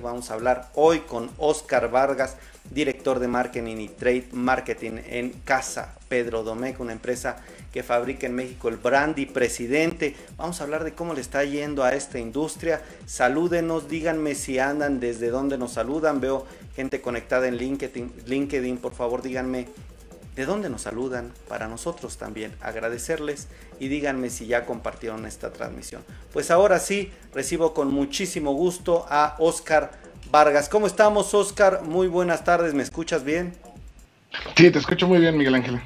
Vamos a hablar hoy con Oscar Vargas, director de marketing y trade marketing en Casa Pedro Domecq, una empresa que fabrica en México el brandy presidente. Vamos a hablar de cómo le está yendo a esta industria. Salúdenos, díganme si andan, desde dónde nos saludan. Veo gente conectada en LinkedIn, LinkedIn por favor díganme de dónde nos saludan, para nosotros también agradecerles y díganme si ya compartieron esta transmisión. Pues ahora sí, recibo con muchísimo gusto a Oscar Vargas. ¿Cómo estamos, Oscar? Muy buenas tardes, ¿me escuchas bien? Sí, te escucho muy bien, Miguel Ángel.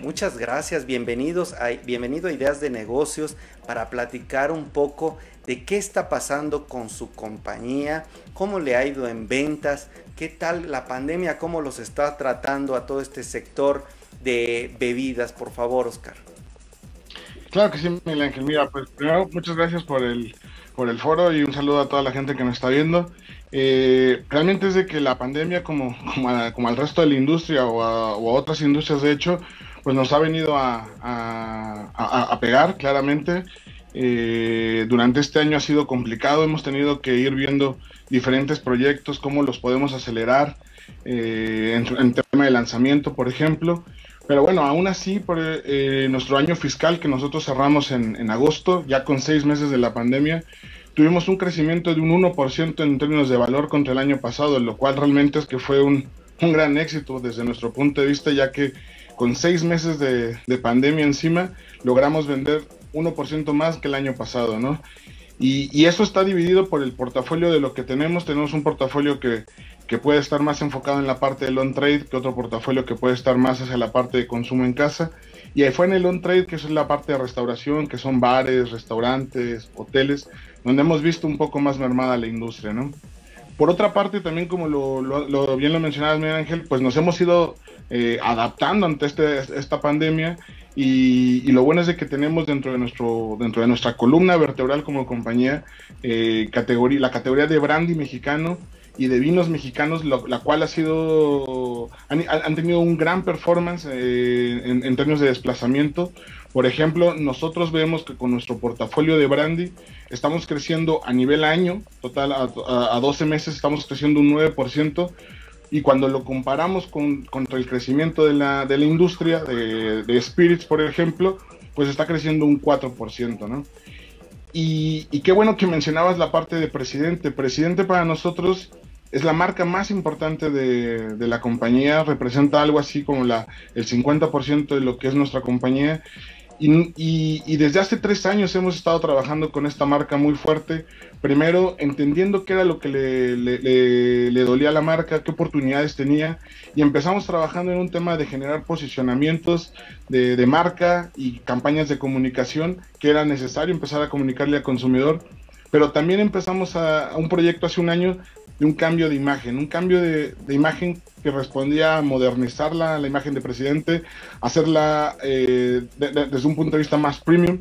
Muchas gracias, bienvenidos a, bienvenido a Ideas de Negocios para platicar un poco de qué está pasando con su compañía, cómo le ha ido en ventas, qué tal la pandemia, cómo los está tratando a todo este sector de bebidas, por favor, Oscar. Claro que sí, Miguel Ángel. Mira, pues primero muchas gracias por el, por el foro y un saludo a toda la gente que nos está viendo. Eh, realmente es de que la pandemia, como, como, al resto de la industria o a, otras industrias, de hecho, pues nos ha venido a, a pegar claramente. Eh, durante este año ha sido complicado, hemos tenido que ir viendo diferentes proyectos, cómo los podemos acelerar eh, en, tema de lanzamiento, por ejemplo. Pero bueno, aún así, por eh, nuestro año fiscal que nosotros cerramos en, agosto, ya con seis meses de la pandemia, tuvimos un crecimiento de un 1% en términos de valor contra el año pasado, lo cual realmente es que fue un, un gran éxito desde nuestro punto de vista, ya que con seis meses de, de pandemia encima, logramos vender 1% más que el año pasado, ¿no? Y, eso está dividido por el portafolio de lo que tenemos. Tenemos un portafolio que, puede estar más enfocado en la parte del on-trade que otro portafolio que puede estar más hacia la parte de consumo en casa. Y ahí fue en el on-trade, que es la parte de restauración, que son bares, restaurantes, hoteles, donde hemos visto un poco más mermada la industria, ¿no? Por otra parte, también como lo, bien lo mencionabas, Miguel Ángel, pues nos hemos ido eh, adaptando ante este, esta pandemia y, lo bueno es de que tenemos dentro de nuestro dentro de nuestra columna vertebral como compañía eh, categoría, la categoría de brandy mexicano y de vinos mexicanos, la cual ha sido han, tenido un gran performance eh, en, términos de desplazamiento. Por ejemplo, nosotros vemos que con nuestro portafolio de brandy estamos creciendo a nivel año, total a, a 12 meses estamos creciendo un 9%, y cuando lo comparamos con, contra el crecimiento de la, de la industria de, spirits, por ejemplo, pues está creciendo un 4%, ¿no? Y, y, qué bueno que mencionabas la parte de presidente. Presidente para nosotros es la marca más importante de, de la compañía, representa algo así como la, el 50% de lo que es nuestra compañía y, desde hace tres años hemos estado trabajando con esta marca muy fuerte. Primero, entendiendo qué era lo que le, dolía a la marca, qué oportunidades tenía. Y empezamos trabajando en un tema de generar posicionamientos de, marca y campañas de comunicación que era necesario empezar a comunicarle al consumidor. Pero también empezamos a un proyecto hace un año de un cambio de imagen, un cambio de, imagen que respondía a modernizar la, imagen de presidente, hacerla eh, desde un punto de vista más premium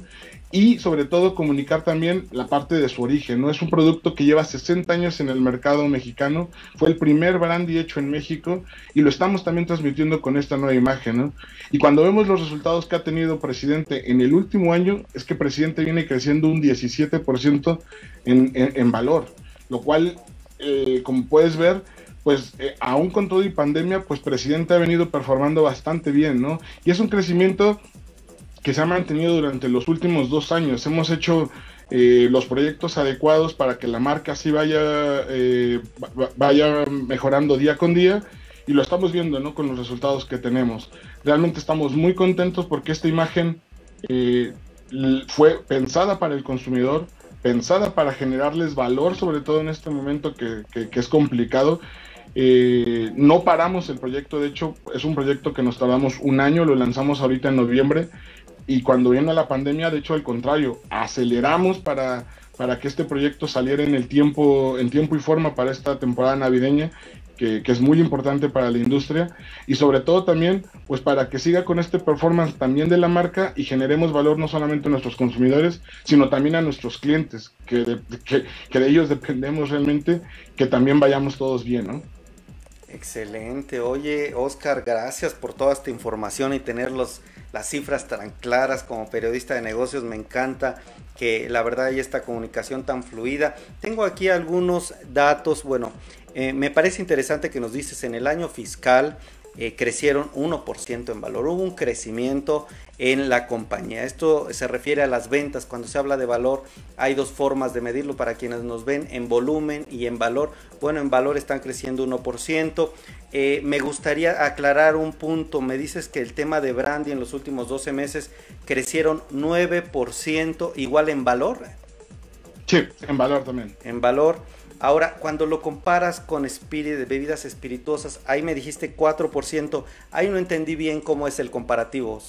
y sobre todo comunicar también la parte de su origen. ¿no? Es un producto que lleva 60 años en el mercado mexicano, fue el primer brandy hecho en México y lo estamos también transmitiendo con esta nueva imagen. ¿no? Y cuando vemos los resultados que ha tenido presidente en el último año, es que presidente viene creciendo un 17% en, en, en valor, lo cual eh, como puedes ver, pues eh, aún con todo y pandemia, pues presidente ha venido performando bastante bien, ¿no? Y es un crecimiento que se ha mantenido durante los últimos dos años. Hemos hecho eh, los proyectos adecuados para que la marca así vaya, vaya mejorando día con día y lo estamos viendo, ¿no? Con los resultados que tenemos. Realmente estamos muy contentos porque esta imagen fue pensada para el consumidor, pensada para generarles valor, sobre todo en este momento que, es complicado. Eh, no paramos el proyecto, de hecho es un proyecto que nos tardamos un año, lo lanzamos ahorita en noviembre y cuando viene la pandemia, de hecho al contrario, aceleramos para, para que este proyecto saliera en el tiempo, en tiempo y forma para esta temporada navideña que, es muy importante para la industria y sobre todo también pues para que siga con este performance también de la marca y generemos valor no solamente a nuestros consumidores, sino también a nuestros clientes, que de, que, de ellos dependemos realmente, que también vayamos todos bien, ¿no? Excelente. Oye, Oscar, gracias por toda esta información y tener los, las cifras tan claras como periodista de negocios. Me encanta que la verdad hay esta comunicación tan fluida. Tengo aquí algunos datos. Bueno, eh, me parece interesante que nos dices en el año fiscal eh, crecieron 1% en valor. Hubo un crecimiento en la compañía. Esto se refiere a las ventas. Cuando se habla de valor, hay dos formas de medirlo para quienes nos ven, en volumen y en valor. Bueno, en valor están creciendo 1%. Eh, me gustaría aclarar un punto. Me dices que el tema de brandy en los últimos 12 meses crecieron 9%, igual en valor. Sí, en valor también. En valor. Ahora, cuando lo comparas con de bebidas espirituosas, ahí me dijiste 4%. Ahí no entendí bien cómo es el comparativo.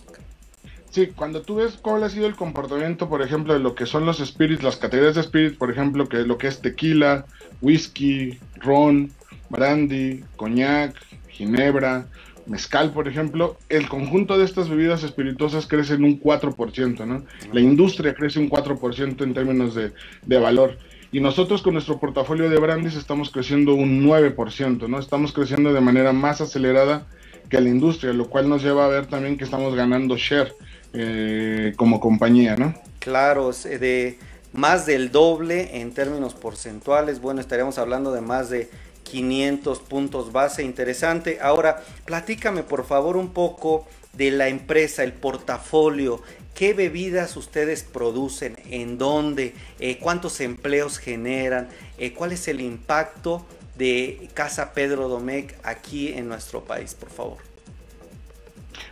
Sí, cuando tú ves cuál ha sido el comportamiento, por ejemplo, de lo que son los spirits, las categorías de spirits, por ejemplo, que lo que es tequila, whisky, ron, brandy, coñac, ginebra, mezcal, por ejemplo, el conjunto de estas bebidas espirituosas crece en un 4%, ¿no? La industria crece un 4% en términos de, de valor. Y nosotros con nuestro portafolio de brandis estamos creciendo un 9%, ¿no? Estamos creciendo de manera más acelerada que la industria, lo cual nos lleva a ver también que estamos ganando share eh, como compañía, ¿no? Claro, de más del doble en términos porcentuales, bueno, estaríamos hablando de más de 500 puntos base, interesante. Ahora, platícame por favor un poco de la empresa, el portafolio, qué bebidas ustedes producen, en dónde, eh, cuántos empleos generan, eh, cuál es el impacto de Casa Pedro Domecq aquí en nuestro país, por favor.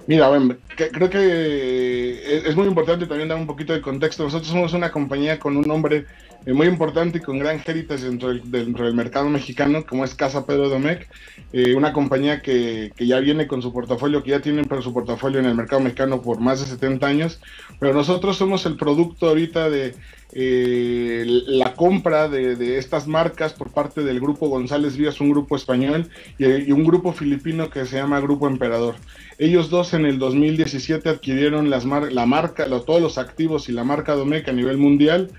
Mira, bueno, creo que es muy importante también dar un poquito de contexto. Nosotros somos una compañía con un nombre eh, muy importante y con gran heritage dentro del, dentro del mercado mexicano, como es Casa Pedro Domecq, eh, una compañía que, que, ya viene con su portafolio, que ya tienen su portafolio en el mercado mexicano por más de 70 años, pero nosotros somos el producto ahorita de eh, la compra de, de, estas marcas por parte del grupo González Vías, un grupo español, y, y, un grupo filipino que se llama Grupo Emperador. Ellos dos en el 2017 adquirieron las mar la marca, lo, todos los activos y la marca Domecq a nivel mundial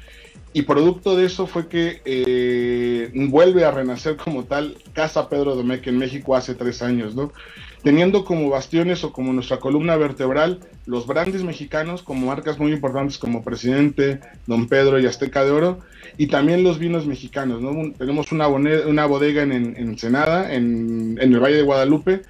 y producto de eso fue que eh, vuelve a renacer como tal Casa Pedro Domecq en México hace tres años, ¿no? Teniendo como bastiones o como nuestra columna vertebral los brandes mexicanos como marcas muy importantes como Presidente, Don Pedro y Azteca de Oro, y también los vinos mexicanos, ¿no? Tenemos una, bodega en, en Ensenada, en, en el Valle de Guadalupe,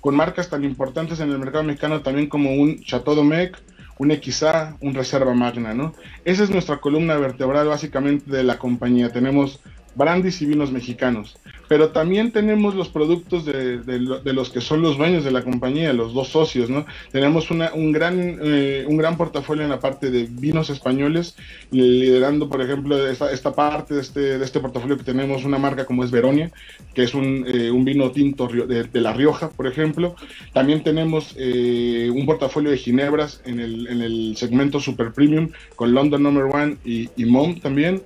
con marcas tan importantes en el mercado mexicano también como un Chateau Domecq, un XA, un Reserva Magna, ¿no? Esa es nuestra columna vertebral básicamente de la compañía. Tenemos brandis y vinos mexicanos. Pero también tenemos los productos de, los que son los dueños de la compañía, los dos socios, ¿no? Tenemos una, un, gran, eh, un gran portafolio en la parte de vinos españoles, liderando, por ejemplo, esta, esta parte de este, de este portafolio que tenemos una marca como es Veronia, que es un, eh, un vino tinto de, La Rioja, por ejemplo. También tenemos eh, un portafolio de ginebras en el, en el segmento super premium con London Number One y, y Mom también.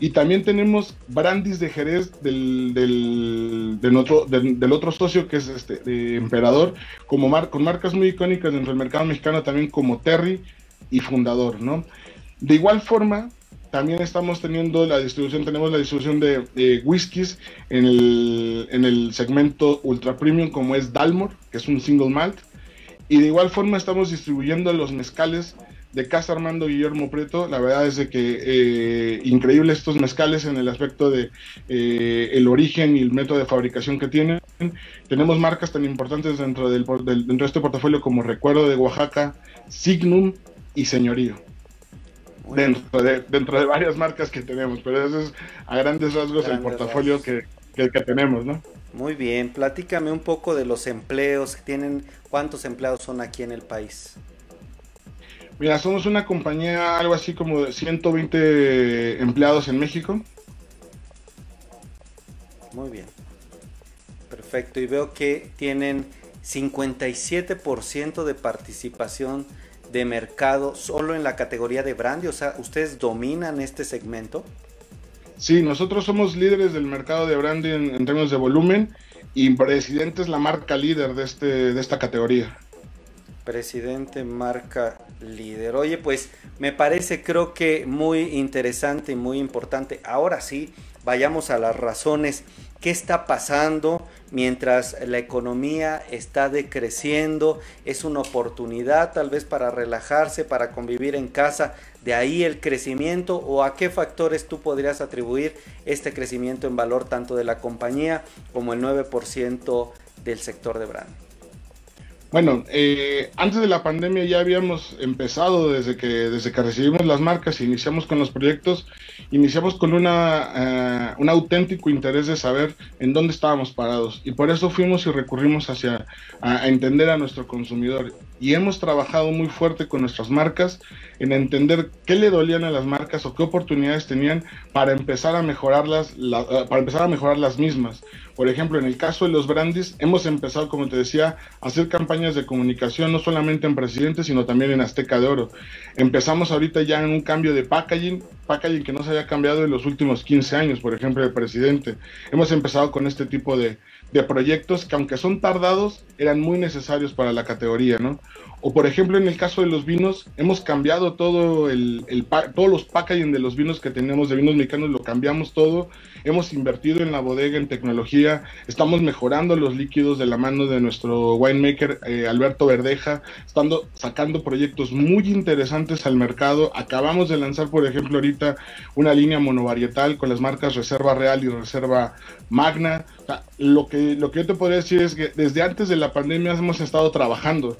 Y también tenemos brandis de Jerez del, del, del, otro socio que es este Emperador, como mar, con marcas muy icónicas dentro del mercado mexicano también como Terry y Fundador, ¿no? De igual forma, también estamos teniendo la distribución, tenemos la distribución de, de whiskies en el, en el segmento ultra premium como es Dalmor, que es un single malt. Y de igual forma estamos distribuyendo los mezcales de Casa Armando Guillermo Preto, la verdad es de que eh, increíble estos mezcales en el aspecto de eh, el origen y el método de fabricación que tienen. Tenemos marcas tan importantes dentro del, dentro de este portafolio como Recuerdo de Oaxaca, Signum y Señorío. Dentro de, dentro de varias marcas que tenemos, pero eso es a grandes rasgos el portafolio que, que, que tenemos, ¿no? Muy bien, platícame un poco de los empleos que tienen, cuántos empleados son aquí en el país. Mira, somos una compañía algo así como de 120 empleados en México. Muy bien. Perfecto. Y veo que tienen 57% de participación de mercado solo en la categoría de brandy. O sea, ¿ustedes dominan este segmento? Sí, nosotros somos líderes del mercado de brandy en, en términos de volumen y Presidente es la marca líder de, este, de esta categoría. Presidente marca líder. Oye, pues me parece creo que muy interesante y muy importante. Ahora sí, vayamos a las razones. ¿Qué está pasando mientras la economía está decreciendo? ¿Es una oportunidad tal vez para relajarse, para convivir en casa? ¿De ahí el crecimiento? ¿O a qué factores tú podrías atribuir este crecimiento en valor tanto de la compañía como el 9% del sector de brand? Bueno, eh, antes de la pandemia ya habíamos empezado desde que, desde que recibimos las marcas, iniciamos con los proyectos, iniciamos con una, eh, un auténtico interés de saber en dónde estábamos parados y por eso fuimos y recurrimos hacia a entender a nuestro consumidor y hemos trabajado muy fuerte con nuestras marcas en entender qué le dolían a las marcas o qué oportunidades tenían para empezar a mejorarlas, eh, para empezar a mejorar las mismas. Por ejemplo, en el caso de los brandies, hemos empezado, como te decía, a hacer campañas de comunicación, no solamente en Presidente, sino también en Azteca de Oro. Empezamos ahorita ya en un cambio de packaging, packaging que no se había cambiado en los últimos 15 años, por ejemplo, de Presidente. Hemos empezado con este tipo de proyectos que aunque son tardados, eran muy necesarios para la categoría, ¿no? O por ejemplo, en el caso de los vinos, hemos cambiado todo el, el todos los packaging de los vinos que tenemos de vinos mexicanos, lo cambiamos todo. Hemos invertido en la bodega, en tecnología. Estamos mejorando los líquidos de la mano de nuestro winemaker eh, Alberto Verdeja, estando sacando proyectos muy interesantes al mercado. Acabamos de lanzar, por ejemplo, ahorita una línea monovarietal con las marcas Reserva Real y Reserva Magna. lo que, lo que yo te podría decir es que desde antes de la pandemia hemos estado trabajando.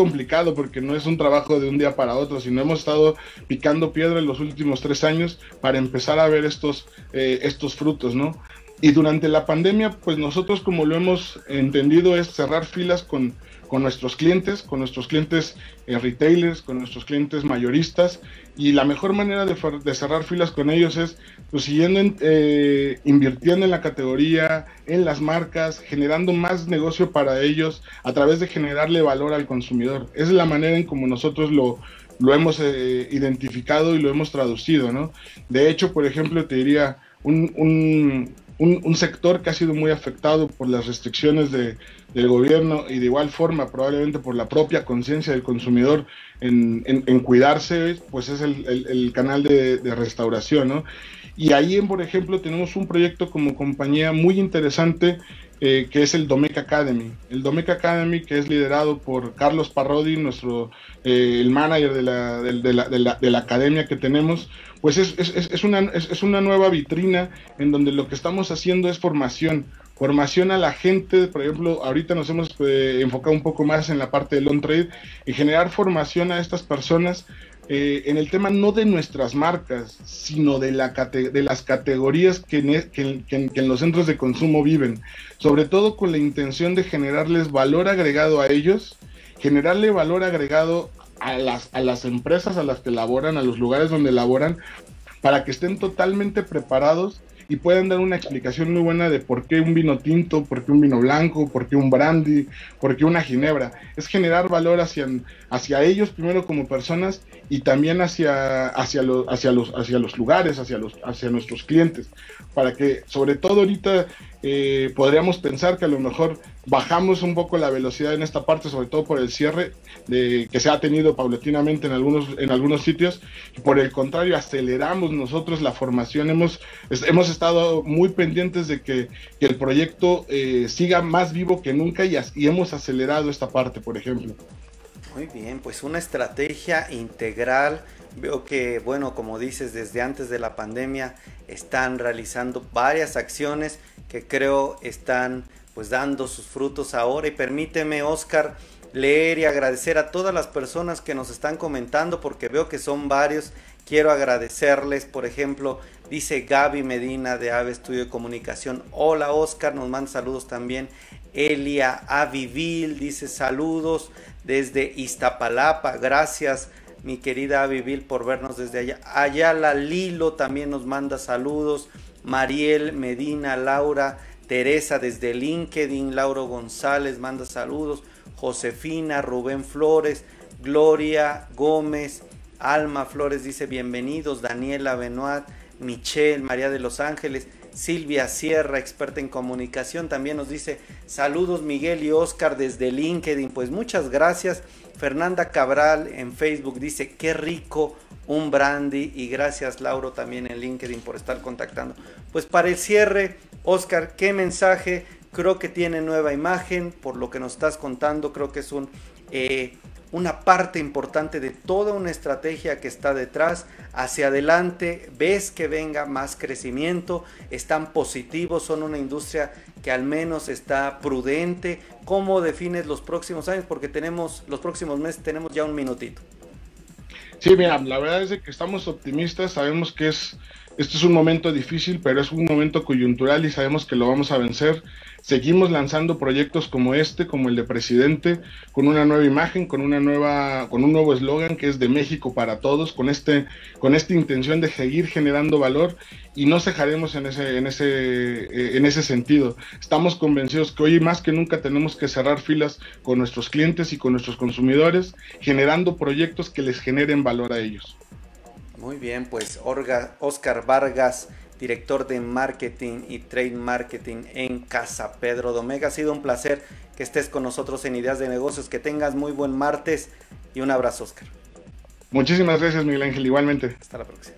Complicado porque no es un trabajo de un día para otro, sino hemos estado picando piedra en los últimos tres años para empezar a ver estos, eh, estos frutos, ¿no? Y durante la pandemia, pues nosotros como lo hemos entendido es cerrar filas con, con nuestros clientes, con nuestros clientes eh, retailers, con nuestros clientes mayoristas. Y la mejor manera de, cerrar filas con ellos es pues, siguiendo eh, invirtiendo en la categoría, en las marcas, generando más negocio para ellos a través de generarle valor al consumidor. Esa es la manera en como nosotros lo, lo hemos eh, identificado y lo hemos traducido. ¿no? De hecho, por ejemplo, te diría, un, un, un, sector que ha sido muy afectado por las restricciones de, del gobierno y de igual forma probablemente por la propia conciencia del consumidor en, en, cuidarse, pues es el, el, canal de, restauración, ¿no? Y ahí, por ejemplo, tenemos un proyecto como compañía muy interesante eh, que es el Domec Academy. El Domec Academy que es liderado por Carlos Parrodi, nuestro, eh, el manager de la, de, de, la, de la academia que tenemos, pues es, es, es, una, es, una nueva vitrina en donde lo que estamos haciendo es formación, formación a la gente, por ejemplo, ahorita nos hemos eh, enfocado un poco más en la parte del on-trade y generar formación a estas personas eh, en el tema no de nuestras marcas, sino de, la de las categorías que en, que en, los centros de consumo viven, sobre todo con la intención de generarles valor agregado a ellos, generarle valor agregado a las, a las empresas a las que laboran, a los lugares donde laboran, para que estén totalmente preparados y puedan dar una explicación muy buena de por qué un vino tinto, por qué un vino blanco, por qué un brandy, por qué una ginebra. Es generar valor hacia, hacia ellos primero como personas y también hacia, hacia, hacia, los, hacia los lugares, hacia, los, hacia nuestros clientes, para que sobre todo ahorita eh, podríamos pensar que a lo mejor bajamos un poco la velocidad en esta parte, sobre todo por el cierre de, que se ha tenido paulatinamente en algunos, en algunos sitios. Y por el contrario, aceleramos nosotros la formación. Hemos, hemos estado muy pendientes de que, el proyecto eh, siga más vivo que nunca y, y hemos acelerado esta parte, por ejemplo. Muy bien, pues una estrategia integral. Veo que, bueno, como dices, desde antes de la pandemia están realizando varias acciones que creo están pues dando sus frutos ahora. Y permíteme, Oscar, leer y agradecer a todas las personas que nos están comentando, porque veo que son varios. Quiero agradecerles, por ejemplo, dice Gaby Medina de Ave Estudio de Comunicación. Hola Oscar, nos manda saludos también. Elia Avivil dice saludos desde Iztapalapa. Gracias, mi querida Avivil, por vernos desde allá. Ayala Lilo también nos manda saludos. Mariel Medina, Laura Teresa desde LinkedIn, Lauro González manda saludos, Josefina, Rubén Flores, Gloria Gómez, Alma Flores dice bienvenidos, Daniela Benoit, Michelle, María de los Ángeles, Silvia Sierra, experta en comunicación, también nos dice saludos Miguel y Oscar desde LinkedIn, pues muchas gracias. Fernanda Cabral en Facebook dice qué rico un brandy y gracias Lauro también en LinkedIn por estar contactando. Pues para el cierre, Oscar, ¿qué mensaje? Creo que tiene nueva imagen, por lo que nos estás contando, creo que es un... Eh, una parte importante de toda una estrategia que está detrás. Hacia adelante, ves que venga más crecimiento, están positivos, son una industria que al menos está prudente. ¿Cómo defines los próximos años? Porque tenemos, los próximos meses tenemos ya un minutito. Sí, mira, la verdad es que estamos optimistas, sabemos que es, este es un momento difícil, pero es un momento coyuntural y sabemos que lo vamos a vencer. Seguimos lanzando proyectos como este, como el de presidente, con una nueva imagen, con una nueva, con un nuevo eslogan que es de México para todos, con este, con esta intención de seguir generando valor y no cejaremos en ese, en ese, eh, en ese sentido. Estamos convencidos que hoy más que nunca tenemos que cerrar filas con nuestros clientes y con nuestros consumidores, generando proyectos que les generen valor a ellos. Muy bien, pues Oscar Vargas director de marketing y trade marketing en Casa Pedro Domega. Ha sido un placer que estés con nosotros en Ideas de Negocios. Que tengas muy buen martes y un abrazo, Oscar. Muchísimas gracias, Miguel Ángel, igualmente. Hasta la próxima.